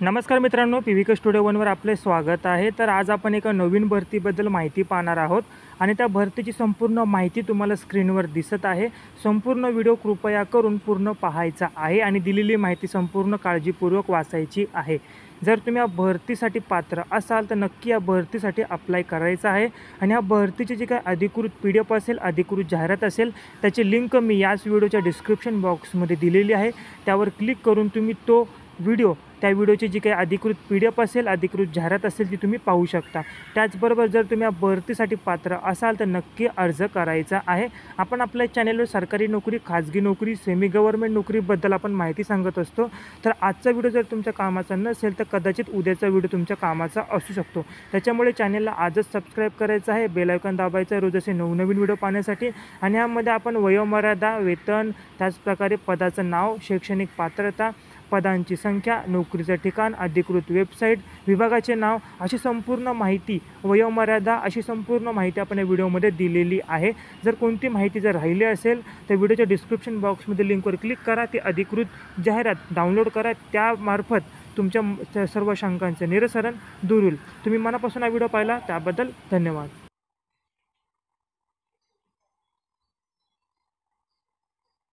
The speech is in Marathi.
नमस्कार मित्रांनो पी व्ही के स्टुडिओ वनवर आपले स्वागत आहे. तर आज आपण एका नवीन भरतीबद्दल माहिती पाहणार आहोत आणि त्या भरतीची संपूर्ण माहिती तुम्हाला स्क्रीनवर दिसत आहे. संपूर्ण व्हिडिओ कृपया करून पूर्ण पाहायचा आहे आणि दिलेली माहिती संपूर्ण काळजीपूर्वक वाचायची आहे. जर तुम्ही या भरतीसाठी पात्र असाल तर नक्की या भरतीसाठी अप्लाय करायचं आहे. आणि या भरतीची जी काय अधिकृत पी डी एफ असेल अधिकृत जाहिरात असेल त्याची लिंक मी याच व्हिडिओच्या डिस्क्रिप्शन बॉक्समध्ये दिलेली आहे. त्यावर क्लिक करून तुम्ही तो व्हिडिओ त्या व्हिडिओची जी काही अधिकृत पी डी एफ असेल अधिकृत जाहिरात असेल ती तुम्ही पाहू शकता. त्याचबरोबर जर तुम्ही या भरतीसाठी पात्र असाल तर नक्की अर्ज करायचा आहे. आपण आपल्या चॅनेलवर सरकारी नोकरी खाजगी नोकरी सेमी गव्हर्नमेंट नोकरीबद्दल आपण माहिती सांगत असतो. तर आजचा व्हिडिओ जर तुमच्या कामाचा नसेल तर कदाचित उद्याचा व्हिडिओ तुमच्या कामाचा असू शकतो. त्याच्यामुळे चॅनेलला आजच सबस्क्राईब करायचं आहे. बेलायकॉन दाबायचं आहे. रोज असे नवनवीन व्हिडिओ पाहण्यासाठी. आणि यामध्ये आपण वयोमर्यादा वेतन त्याचप्रकारे पदाचं नाव शैक्षणिक पात्रता पदांची संख्या नोकरीचं ठिकाण अधिकृत वेबसाईट विभागाचे नाव अशी संपूर्ण माहिती वयोमर्यादा अशी संपूर्ण माहिती आपण या व्हिडिओमध्ये दिलेली आहे. जर कोणती माहिती जर राहिली असेल तर व्हिडिओच्या डिस्क्रिप्शन बॉक्समध्ये लिंकवर क्लिक करा. ती अधिकृत जाहिरात डाउनलोड करा. त्यामार्फत तुमच्या सर्व शंकांचे निरसरण दूर होईल. तुम्ही मनापासून हा व्हिडिओ पाहिला त्याबद्दल धन्यवाद.